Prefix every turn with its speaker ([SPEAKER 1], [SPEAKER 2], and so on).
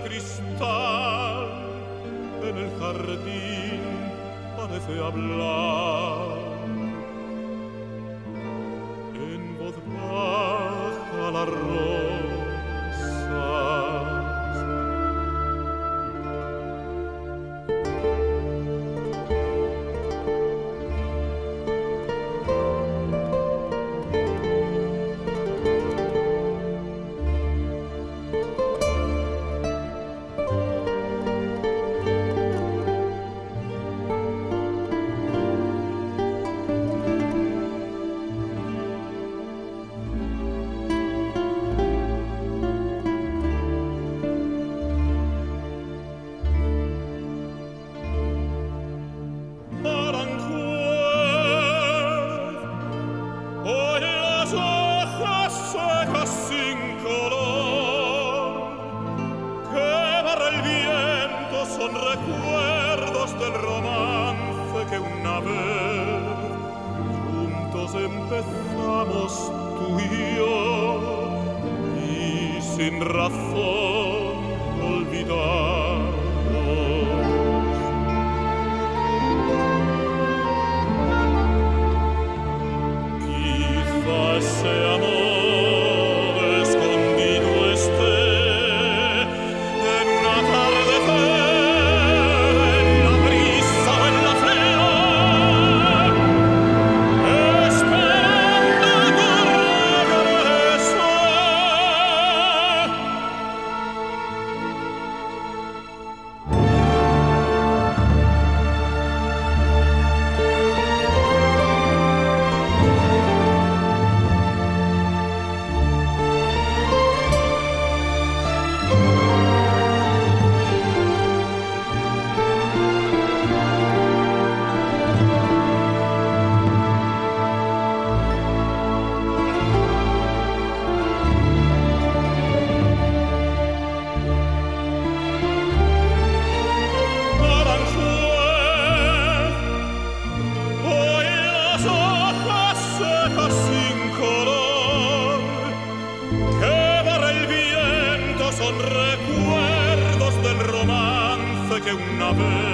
[SPEAKER 1] cristal en el jardín parece hablar. recuerdos del romance que una vez juntos empezamos tú y yo y sin razón. Juez amor